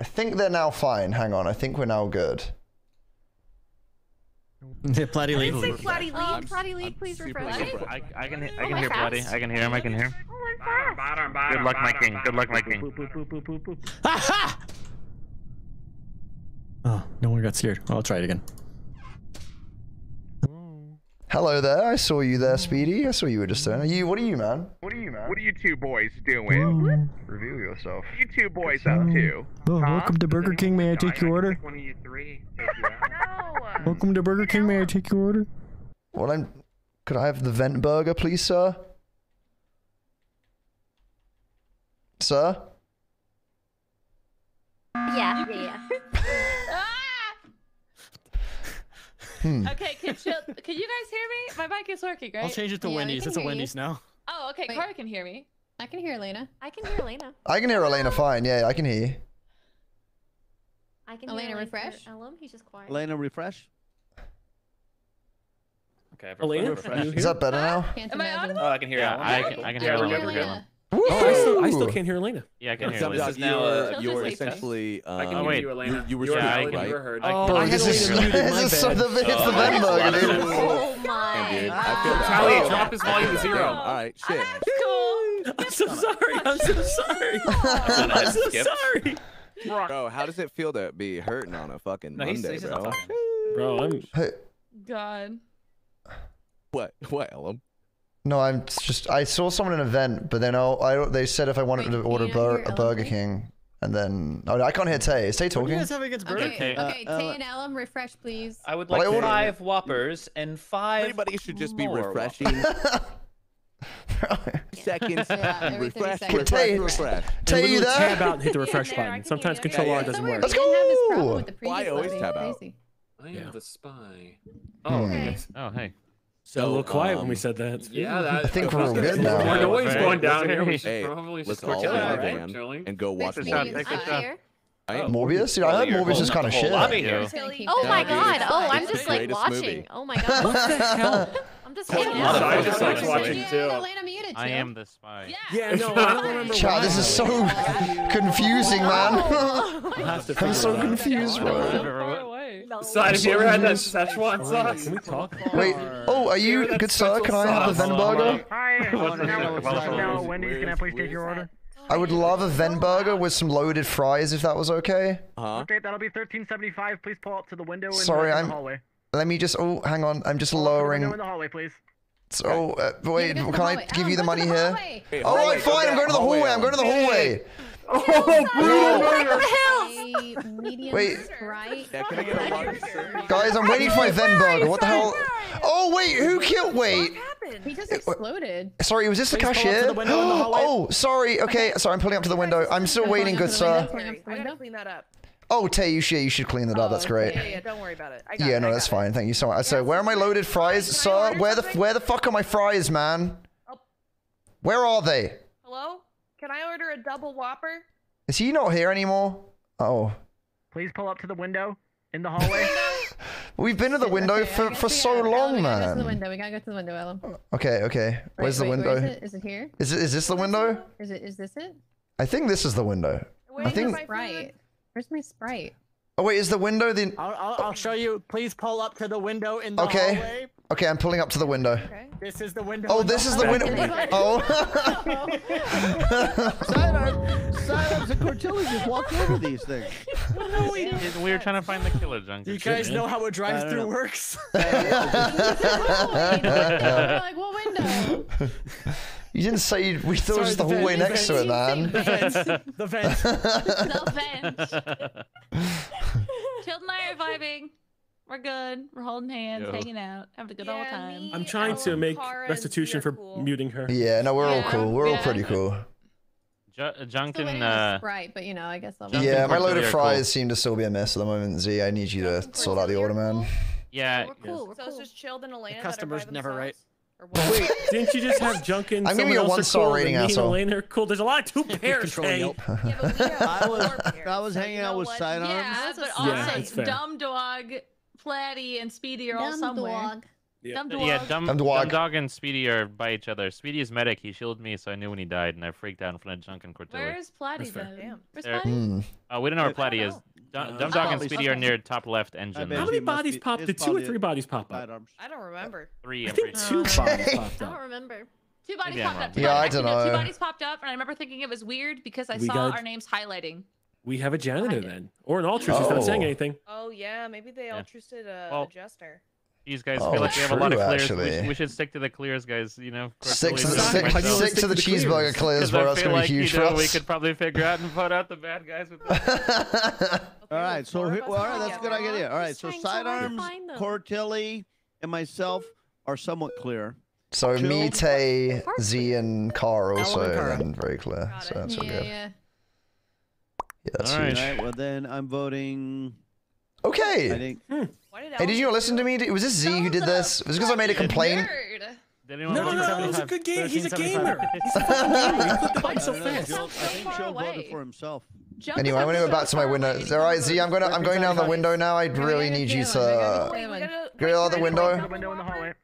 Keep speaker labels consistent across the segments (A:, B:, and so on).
A: I think they're now fine. Hang on. I think we're now good.
B: Platy leave.
C: Say Platy leave.
D: I'm-
C: Platy leave,
D: I'm
C: please refresh.
E: I, I can I
C: Oh,
E: can
C: my
E: hear Bloody. I can hear him. I can hear him.
C: Oh, I'm fast.
E: Good luck, my king. Good luck, my king.
B: Ha ha! Oh, no one got scared. I'll try it again.
A: Hello there. I saw you there, Speedy. I saw you were just there. Are you? What are you, man?
F: What are you, man? What are you two boys doing?
A: Oh, Reveal yourself.
F: You two boys up to?
B: Oh, welcome to Burger King. May I take your order?
F: One of you three. Take you out.
C: No.
B: Welcome to Burger King. May I take your order?
A: Well, I'm. Could I have the vent burger, please, sir? Sir?
C: Yeah, yeah,
A: Hmm.
G: Okay, can, you, can you guys hear me? My mic is working, right?
B: I'll change it to
H: Yeah,
B: Wendy's. It's a
H: hear you.
B: Wendy's now.
G: Oh, okay.
H: Wait.
G: Cora can hear me.
H: I can hear Elena.
C: I can hear Elena.
A: I can hear Elena fine. Yeah, I can hear you.
C: I can
H: Elena,
C: hear
H: refresh.
C: Ellum, he's just quiet.
I: Elena, refresh.
E: Okay.
J: Elena,
I: Refresh.
A: Is that better now?
H: Can't
G: Am I
H: imagine.
E: Oh, I can hear. Yeah, I can. I can hear
H: I can
E: Elena.
H: Hear
J: Oh, I still, I still can't hear Elena.
E: Yeah, I can hear
I: This
E: Elena.
I: is
D: now,
I: you're,
D: uh,
I: you're
G: just a test.
I: essentially. Um,
D: I can
E: Oh,
D: hear
E: wait.
D: you, Elena.
I: You, you were
D: You're
E: Yeah, I
D: valid,
E: can-
D: you heard.
J: Oh,
A: Bro,
J: I had
A: this is,
J: Elena muted. My
A: this is
J: bad.
A: the, it's the
E: Oh,
A: vent
E: that's
A: burger,
E: a lot of
A: dude.
C: Oh my.
I: dude. I feel that.
D: Tally, drop his volume to zero.
I: All right, shit.
J: I'm so sorry. I'm so sorry. I'm so sorry.
I: Bro, how does it feel to be hurting on a fucking
E: No,
I: Monday,
E: he's
I: bro?
J: Bro, I'm.
A: Hey,
G: God.
I: What? What, Ellum?
A: No, I'm just. I saw someone in an event, but then I, I they said if I wanted
H: Wait,
A: to order
H: you
A: bur-
H: hear
A: a Burger King, and then oh, I can't hear Tay. Is Tay
B: What do you
A: talking?
B: guys have against Burger
H: Okay,
B: King?
H: okay.
I: Uh,
H: Tay
I: uh,
H: and Ellum, refresh, please.
E: I would
A: Well,
E: like
A: I ordered-
E: five Whoppers and five.
I: Everybody should just be refreshing. Seconds.
H: Yeah,
I: refresh, refresh,
A: Tay-
I: refresh.
A: Tay, you
J: literally tab out and hit the refresh
G: Yeah, there,
J: button. Sometimes. Control
I: Yeah,
J: R doesn't work.
A: Let's
H: We didn't have this problem
A: go.
I: Why
H: previous
I: always tab out?
D: I am the spy.
A: Hmm.
D: Oh, okay.
E: Oh, hey.
J: So a little quiet when we
I: um,
J: said that.
D: Yeah, that.
A: I think we're
D: there's
A: all
D: gonna
A: good
D: be
A: now.
D: More noise going down
E: listen
D: here. We should
I: Hey,
D: probably
I: let's
D: just
I: all
D: chill out, right?
I: down
D: Chilling.
I: and go watch
E: Take a shot,
C: He's
E: take a
C: not
E: shot.
C: here.
I: Right?
A: Morbius? Dude, I heard Morbius
E: whole-
A: is kind of shit.
E: here.
H: just gonna keep
C: Oh my god. Oh, I'm just like watching.
I: movie.
C: Oh my god.
J: What the hell?
C: I'm just
E: What
C: hanging
E: a lot of
C: out.
D: I just like watching too.
H: Elena muted
E: I am the spy.
G: Yeah.
J: Yeah, no, I don't remember
A: Chat, this is so confusing, man.
J: I'll have to
A: I'm so confused, bro.
G: Far away.
D: Side, have you ever had that Szechuan sauce?
J: Can we talk?
A: Wait. Oh, are you
D: That's
A: good, sir? Can I have a
D: sauce.
A: vent
E: Hold on, hold
A: burger?
F: Hi, now,
E: secret? Well,
F: now
E: where's-
F: Wendy's, can I please take your order?
A: I would love a vent burger with some loaded fries if that was okay.
I: Huh?
F: Okay, that'll be thirteen seventy five. Please pull up to the window in,
A: Sorry,
F: the,
A: I'm-
F: hallway.
A: Let me just. Oh, hang on. I'm just
F: Pull up window in
A: lowering.
F: the hallway, please.
A: So, uh, wait.
H: Yeah, go to the
A: Can I
H: hallway.
A: give
H: Ellum,
A: you the money
H: the
A: here?
H: hallway.
I: Hey,
A: Oh,
I: hallway,
A: right, fine. I'm going to the
I: hallway,
A: hallway. I'm going to the hallway.
H: A medium
A: Wait.
H: Sprite.
I: Yeah, can I get a large sir?
A: Guys, I'm waiting for my vent burger. What the hell? Oh, wait. Who killed? Wait.
H: He just exploded.
A: Sorry, was this the
B: Please pull up to
A: cashier?
B: the the.
A: Oh, sorry. Okay, sorry. I'm pulling up to the window. I'm still waiting, good sir.
H: Pulling up to the
C: I gotta clean that up.
A: Oh, Tay, you should you should clean that up. That's
H: Oh,
A: great.
C: Yeah, yeah, don't worry about it. I got
A: Yeah,
C: it,
A: no,
C: I
A: that's
C: it.
A: fine. Thank you so much. So, where are my loaded fries,
C: Can
A: sir? Where the
C: something?
A: where the fuck are my fries, man?
C: Oh.
A: Where are they?
C: Hello? Can I order a double whopper?
A: Is he not here anymore? Oh,
F: Please pull up to the window in the hallway.
A: we've been to the window
H: Okay,
A: for for so
H: gotta-
A: long,
H: we gotta Go to the window. We gotta go to the window, Ellum.
A: Uh, okay, okay. Where's
H: Wait,
A: the
H: wait,
A: window?
H: Where is, it? is it here?
A: Is it is this the window?
H: Is it? Is this it?
A: I think this is the window.
C: Where
A: I think-
C: my?
H: Sprite. Where's my Sprite?
A: Oh wait, is the window the?
B: I'll, I'll, I'll show you. Please pull up to the window in the
A: Okay.
B: hallway.
A: Okay, I'm pulling up to the window.
C: Okay.
B: This is the window.
A: Oh, this is the window. Oh.
I: Silence, silence, and Courtilly just walked over these things.
E: We were trying to find the killer junk.
B: Do you guys know how a drive-through works?
H: Like, what window?
A: you didn't say you, we thought it was the
B: the
A: hallway
B: vent,
A: next
B: the
A: to it, man.
B: the vents. The vents.
G: The bench. Chilled and I are vibing. We're good. We're holding hands,
E: Yo.
G: hanging out, having a good old time.
C: me-
J: I'm trying to make
C: Kara,
J: restitution for
C: cool.
J: muting her.
A: Yeah, no, we're all cool. We're all pretty cool.
E: Ju- junk and uh,
H: Sprite, but you know, I guess I'll.
E: Junk
A: Yeah, my
E: Courtilly
A: loaded
E: are
A: fries
E: cool.
A: seem to still be a mess at the moment. Z, I need you to
C: Junk and
A: sort out the order, man.
C: cool?
E: yeah.
C: We're cool. We're so it's just chilled and Elena. that are
B: customer's
C: by
B: never right.
C: themselves? Or what?
J: Wait, didn't you just have Junk and
A: I'm giving
J: someone
A: you a
J: else are
A: one-star
J: cool,
A: rating,
J: and
A: asshole.
J: Elaine are cool. There's a lot of two pairs.
B: Controlling
J: Hey.
B: Yelp.
C: Yeah, but we have
I: I was- I was hanging out with
C: what?
I: Sidearms.
G: Yeah, but also
J: that's fair.
G: Dumb Dog, Platy, and Speedy are all
H: Dumb
G: somewhere.
H: dog.
J: Yeah.
G: Dumb
E: Yeah,
G: dog.
E: dumb,
A: Dumb
E: dumb
A: dog.
E: dog and Speedy are by each other. Speedy is medic. He shielded me, so I knew when he died, and I freaked out in front of Junk and Courtilly.
G: Where's Platy
J: That's fair.
G: then?
C: Damn.
G: Where's
E: There.
G: Platy?
A: Hmm.
E: Uh, we don't know where
C: I don't
E: Platy is. Dumb,
J: Uh,
E: dumb dog and Speedy are near top left engine.
J: How many bodies
I: be-
J: popped? Did two or three bodies pop up?
C: I don't remember.
E: Three.
J: I
E: I'm
J: think
E: pretty
J: two
E: sure.
J: bodies
G: I don't remember. Two bodies
E: Maybe
G: popped up. Two
A: Yeah, I
G: bodies-
A: dunno.
G: Two bodies popped up, and I remember thinking it was weird because I
J: We
G: saw
J: got-
G: our names highlighting.
J: We have a janitor then, or an altruist who's not saying
A: Oh.
J: anything.
C: Oh yeah, maybe they
E: Yeah.
C: altruisted a
E: Well,
C: adjuster.
E: These guys
A: Oh,
E: feel like they have a lot of
A: true,
E: clears. We,
A: actually.
E: we should stick to the clears, guys. You know,
A: Stick to the
E: Courtilly's
A: stick,
E: and
J: How do you
E: myself.
A: stick to the
J: stick to the
A: cheeseburger
J: clears?
A: clears,
E: 'Cause
A: bro.
E: I
A: That's
E: feel
A: gonna
E: like,
A: be huge
E: you know,
A: for
E: we
A: us.
E: could probably figure out and put out the bad guys with that.
I: All right, so
C: four
I: who-
C: of us
I: well, all right, that's a good
C: together.
I: idea. All right,
G: Just
I: so
G: trying to
I: sidearms,
G: find them.
I: Courtilly, and myself are somewhat clear.
A: so
I: Chill.
A: me, Tay, Z, and Car
B: Alan
A: also,
B: and Kara.
A: and very clear.
C: Got
A: So
C: it.
A: that's all
H: Yeah,
A: good.
H: yeah.
A: Yeah, that's
E: All right.
A: huge.
I: All right, well then I'm voting. I
A: Okay.
I: think
C: Why did
A: Hey, did you not listen to me? Was this Z who did this? Was it because I made a complaint?
G: Nerd.
J: No, no,
E: for
J: no, it was a
B: 1375.
J: good game. He's a gamer. He's a fucking gamer. He clicked the button so
I: I
J: fast.
I: Jill- I think
G: so
I: Jill
G: far
I: voted for himself.
G: Jump
A: Anyway, I'm gonna go back to my
G: far
A: window.
G: away.
A: All right, Z, I'm gonna I'm going down the window now. I really need you to. uh,
C: Wait, we gotta
A: Go out the window.
C: do a
J: The
C: double
J: window in the
C: whopper?
J: hallway.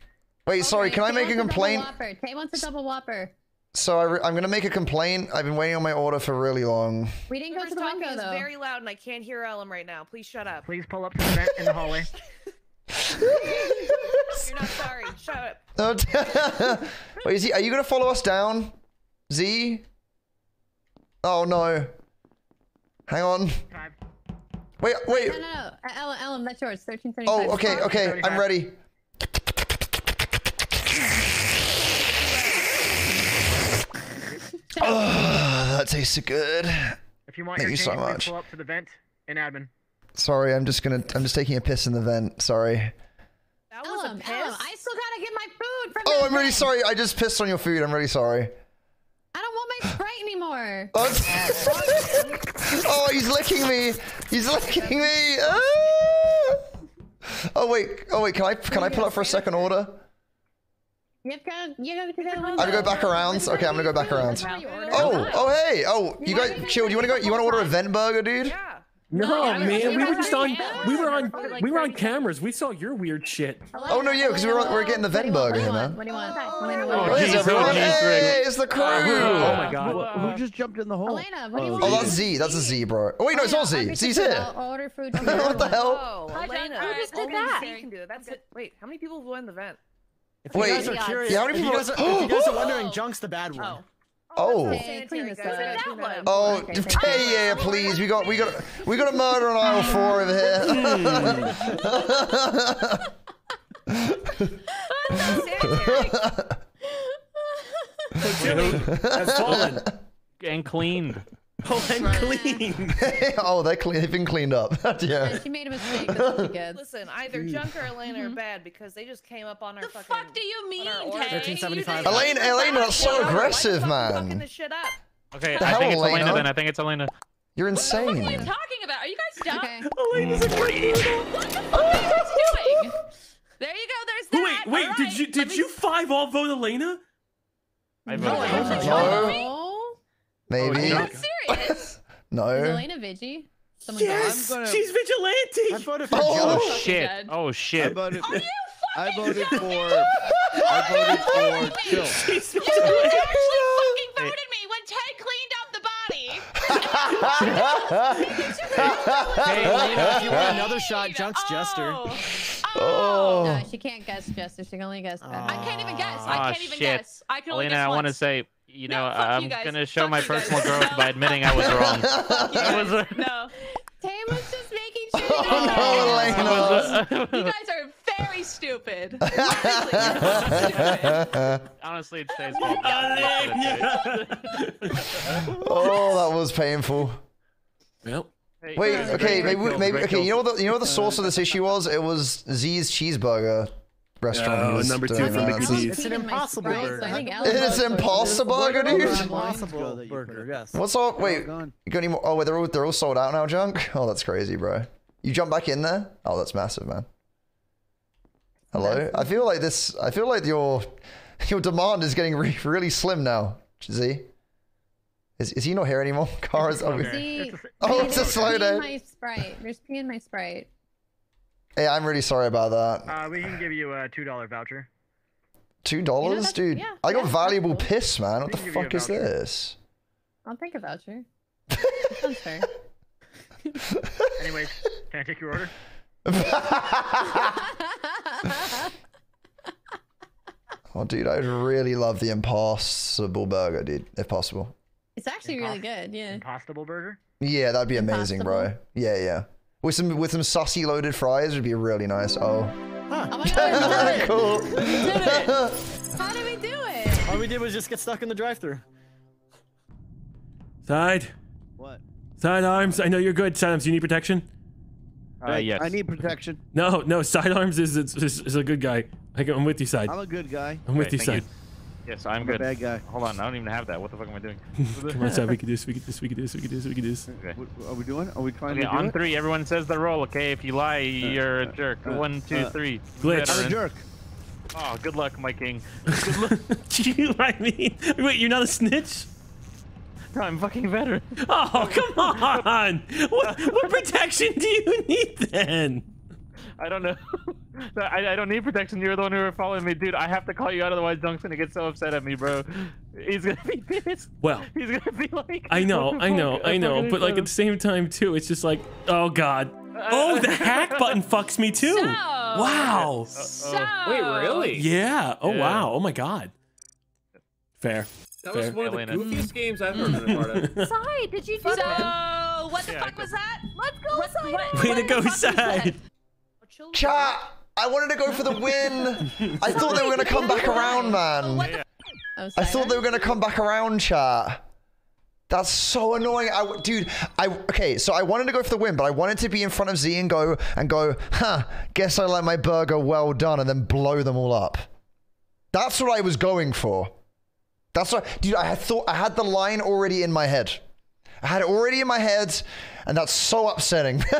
A: Wait, sorry. Can I make a complaint?
H: Whopper. Tay wants a double whopper.
A: So I re- I'm gonna make a complaint. I've been waiting on my order for really long.
H: We didn't go to the
C: talking
H: window
C: is
H: though.
C: very loud and I can't hear Ellum right now. Please shut up.
F: Please pull up to the vent in the hallway.
C: You're not sorry. Shut up.
A: No, t- Wait, is he, are you gonna follow us down, Z? Oh no. Hang on. Wait, wait.
H: No, no, no. Uh, Ellum, Ellum, that's yours. Thirteen thirty-five.
A: Oh, okay, okay. I'm ready. Tasted good.
F: If you want
A: Thank
F: your
A: you so much.
F: pull up to the vent in admin.
A: Sorry, I'm just gonna. I'm just taking a piss in the vent. Sorry.
C: That was
H: Ellum,
C: a piss.
H: Ellum, I still gotta get my food from.
A: Oh, I'm really
H: vent.
A: sorry. I just pissed on your food. I'm really sorry.
H: I don't want my sprite anymore.
A: Oh, oh, he's licking me. He's licking me. Ah! Oh wait. Oh wait. Can I can I pull up for a second order?
H: You have to, you have to go to the window.
A: I have to go back around. Okay, I'm gonna go back around.
H: That's how you order.
A: Oh, oh hey. Oh, you guys, chill. Do you want to go? You want to order a vent burger, dude?
C: Yeah.
J: No,
G: I
J: man, we were just on. We were on. We were on cameras. We saw your weird shit.
A: Oh, no, yeah, 'cause we were- we were getting the vent
H: What do you
A: burger
H: want?
A: here,
H: What do you
A: man.
H: want? What do you want?
J: Oh,
H: Elena,
A: everyone? Hey, it's the crew.
J: Oh my god.
I: Who, who just jumped in the hole?
H: Elena, what do you
I: Oh,
H: want?
A: Oh, that's Z. That's a Z, bro. Oh wait, no, it's oh, not Z. Z's here.
H: I'll order food.
A: What the hell?
C: Oh,
G: Hi,
C: Elena.
G: Who just did that?
C: Z can do it. That's it. Wait, how many people went in the vent?
B: If you
A: Wait,
B: guys are curious,
A: yeah, how many
B: if, you
A: people-
B: guys are, if you guys are wondering, Junk's the bad one.
C: Oh.
A: Oh. oh.
H: Hey, clean this
C: Sanitary guys,
H: up.
C: I gotta clean that up.
A: Oh,
H: Okay, thank
A: hey, yeah, please. We got, we got, we got a murder on aisle four over here.
C: Sanitary.
J: That's fallen.
E: and cleaned.
J: Oh, and clean.
A: oh, they clean, they've been cleaned up. yeah.
H: Yeah, she made a mistake. That's pretty good.
C: Listen, either Junk or Elena are mm-hmm. bad because they just came up on our
G: The
C: fucking.
G: fuck do you mean,
C: our
G: Tay?
C: order.
G: You
B: 1375.
G: just-
A: Elaine, Elaine, that's so
C: Why the fuck
A: aggressive,
C: are fucking
A: man.
C: this shit up?
E: Okay, I think it's Elena
A: Elena?
E: then. I think it's Elena.
A: You're insane.
G: What are you talking about? Are you guys dumb?
H: Okay.
J: Elena's a great.
G: What the fuck are you guys doing? There you go. There's
J: Wait,
G: that.
J: wait.
G: All
J: Did you did
G: me-
J: you five all vote Elena?
E: I
H: No,
E: voted
H: I
E: for
H: don't
E: Elena.
H: Know.
G: Are
A: Maybe.
G: you
J: no.
G: not serious?
H: Is Elena Vigi? Someone
J: Yes,
I: I'm gonna-
J: she's
B: I
J: vigilante.
B: voted for
A: Oh,
B: Joe.
E: Oh shit! Oh
I: I
E: shit!
I: voted,
G: Are you
I: I voted
G: joking?
I: for. I voted for Jill.
J: She's
G: You
J: vigilante.
G: actually fucking voted me when Ted cleaned up the body.
B: Hey, Elena, if you want another shot, Junk's Jester.
G: Oh.
A: oh. Oh.
H: No, she can't guess Jester. She can only guess. Pepper.
G: I can't even guess. I can't even
E: shit.
G: guess. I can only
E: Elena,
G: guess
E: I want to say, you know,
G: fuck you
E: I'm
G: guys.
E: gonna show
G: Fuck
E: my
G: you guys.
E: personal growth
G: No.
E: by admitting I was wrong. I was,
G: guys-
E: uh,
G: no.
H: Tay was just making sure.
A: Oh,
H: you
A: no,
H: guys-
A: Elena.
G: You guys are very stupid. Honestly, you're
E: it's Tay's fault.
A: Oh, that was painful.
J: Yep.
E: Hey,
A: Wait, okay, maybe, maybe, okay. You know what the, you know what the source of this issue was? It was Z's cheeseburger restaurant. he
J: Oh,
A: was
J: number two
A: doing
J: from
A: that.
J: Mickey
A: It's-
B: It's an impossible burger. It
A: It is impossible,
H: Where did
A: dude.
H: the
B: It's
H: wrong
B: an
H: one?
B: impossible burger, yes.
A: What's up? Wait,
I: gone.
A: you got any more? Oh, wait, they're all, they're all sold out now, Junk. Oh, that's crazy, bro. You jump back in there? Oh, that's massive, man. Hello. I feel like this. I feel like your your demand is getting re- really slim now. Z. Is, is he not here anymore? Cars. Oh,
J: Okay.
H: See,
J: It's
A: Oh, it's a
H: oh,
A: slow day.
H: My sprite. There's pee in my sprite.
A: Hey, I'm really sorry about that.
F: Uh, we can give you a two dollar voucher.
A: Two dollars,
H: that's-
A: dude.
H: yeah,
A: I got
H: yeah,
A: valuable
H: cool.
A: piss, man. What the
F: We can give you a
A: fuck is this?
H: I'll take a voucher. Sounds fair.
F: Anyways, can I take your order?
A: Oh, dude, I'd really love the Impossible Burger, dude, if possible.
H: It's actually really good. Yeah.
F: Impossible burger.
A: Yeah, that'd be amazing, bro. Yeah, yeah. With some with some sussy loaded fries would be really nice. Oh,
H: Oh my god, we did it.
A: cool.
H: We did it. How did we do it?
B: All we did was just get stuck in the drive-through.
J: Side.
I: What?
J: Sidearms. I know you're good. Sidearms, you need protection?
E: Uh,
I: Hey,
E: yes.
I: I need protection.
J: No, no. Sidearms is, is, is, is a good guy. I, am with you, Side.
I: I'm a good guy.
J: I'm with
E: Okay,
J: you,
E: thank
J: Side.
E: Yes, I'm
I: I'm a
E: good.
I: bad guy.
E: Hold on, I don't even have that. What the fuck am I doing?
J: Come on, Side. We can do this. We can do this. We can do this. We can do this. We can do this.
E: Okay.
I: What are we doing? Are we trying
E: Okay,
I: to do
E: on
I: it?
E: three, everyone says the roll. Okay, if you lie, you're a jerk.
I: uh,
E: One, two,
I: uh,
E: three.
J: Glitch.
I: I'm a jerk.
E: Oh, good luck, my king. Good luck.
J: you, I mean, wait, you're not a snitch?
E: No, I'm fucking veteran.
J: Oh, come on! What, what protection do you need then?
E: I don't know. I, I don't need protection. You're the one who are following me, dude. I have to call you out, otherwise Dunk's gonna get so upset at me, bro. He's gonna be pissed.
J: Well,
E: He's gonna be like.
J: I know, I know. I know, but like at the same time too, it's just like, oh god. Uh, oh, the hack button fucks me too.
G: So-
J: Wow.
G: So.
D: Wait, really?
J: Yeah. Oh
E: Yeah.
J: wow. Oh my god. Fair.
D: That was one of the
E: Elena.
D: goofiest games I've ever been a part of.
G: Side, did you do
H: Fuck,
G: So, what the
E: Yeah,
G: fuck was that? Let's go,
H: What-
G: Side.
J: Way to go,
H: the fuck was that?
J: side.
A: Chat. I wanted to go for the win. I thought they were gonna come back around, man.
G: Oh,
H: oh
A: I thought they were gonna come back around, chat. That's so annoying. I, w- dude, I okay. So I wanted to go for the win, but I wanted to be in front of Z and go and go. Huh? Guess I like my burger well done, and then blow them all up. That's what I was going for. That's what, dude. I thought I had the line already in my head. I had it already in my head, and that's so upsetting.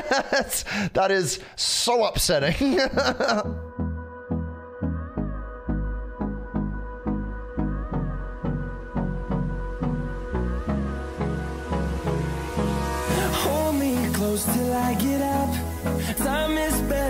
A: That is so upsetting.
K: Hold me close till I get up. Time is barely